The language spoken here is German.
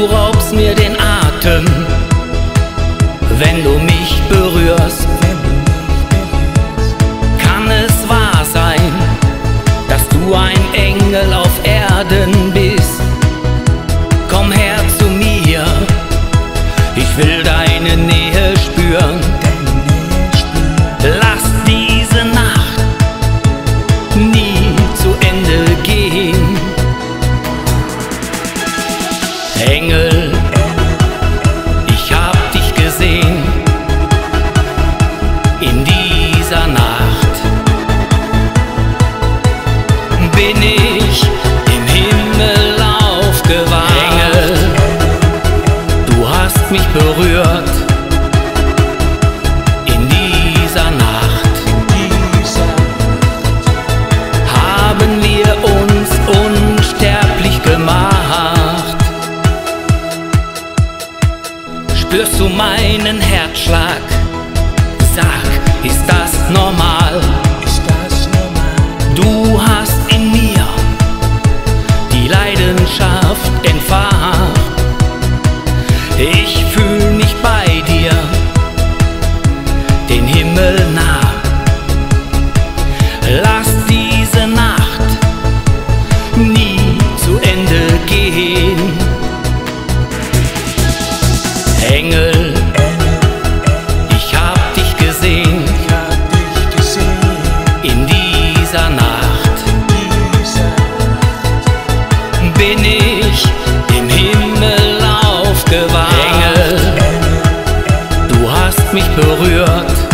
raubst mir den Atem, wenn du mich berührst. Kann es wahr sein, dass du ein Engel auf Erden Spürst du meinen Herzschlag? Sag, ist das normal? Du hast in mir die Leidenschaft entfacht. Ich fühl mich bei dir, den Himmel nah. Lass diese Nacht nie Engel, ich hab dich gesehen in dieser Nacht. Bin ich im Himmel aufgewacht. Engel, du hast mich berührt